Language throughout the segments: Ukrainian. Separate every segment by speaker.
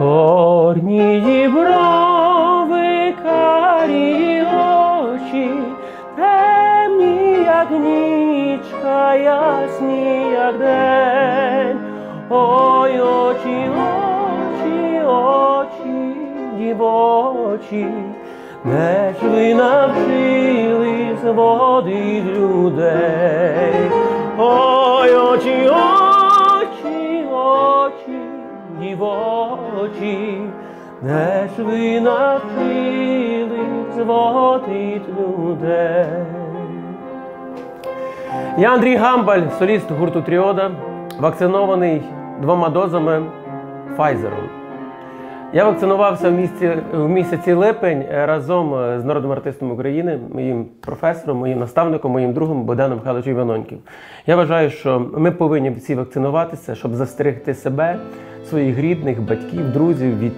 Speaker 1: Чорні брови, карі очі, темні, як нічка, ясні, як день. Ой, очі, очі, очі, дівочі, де ж ви навчились водить людей? Де ж ви навчились водить людей? Я Андрій Гамбаль, соліст гурту Тріода, вакцинований двома дозами Pfizer. Я вакцинувався в, місті, в місяці липень разом з народним артистом України, моїм професором, моїм наставником, моїм другом Богданом Михайловичем Іваноньків. Я вважаю, що ми повинні всі вакцинуватися, щоб застерегти себе, своїх рідних, батьків, друзів від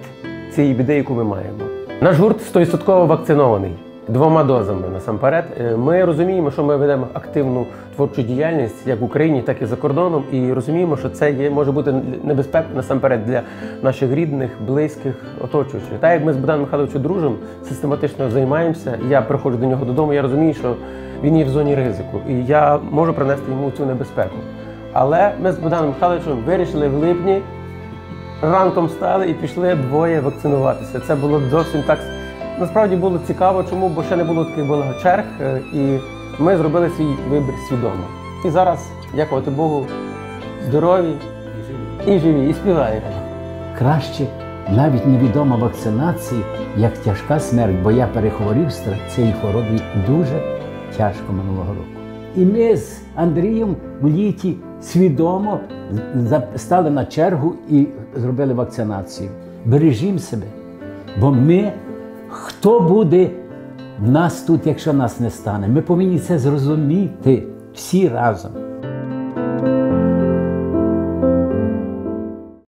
Speaker 1: цієї біди, яку ми маємо. Наш гурт 100% вакцинований. Двома дозами насамперед. Е, Ми розуміємо, що ми ведемо активну творчу діяльність як в Україні, так і за кордоном, і розуміємо, що це є може бути небезпека насамперед для наших рідних, близьких, оточуючих. Так як ми з Богданом Михайловичем дружимо, систематично займаємося. Я приходжу до нього додому. Я розумію, що він є в зоні ризику, і я можу принести йому цю небезпеку. Але ми з Богданом Михайловичем вирішили в липні ранком встали і пішли двоє вакцинуватися. Це було зовсім так. Насправді було цікаво, чому, бо ще не було таких багато черг, е, і ми зробили свій вибір свідомо. І зараз, дякувати Богу, здорові і живі, і співаємо.
Speaker 2: Краще навіть невідома вакцинація, як тяжка смерть, бо я перехворів з цією хворобою дуже тяжко минулого року. І ми з Андрієм в літі свідомо стали на чергу і зробили вакцинацію. Бережімо себе, бо ми, хто буде в нас тут, якщо нас не стане, ми повинні це зрозуміти всі разом.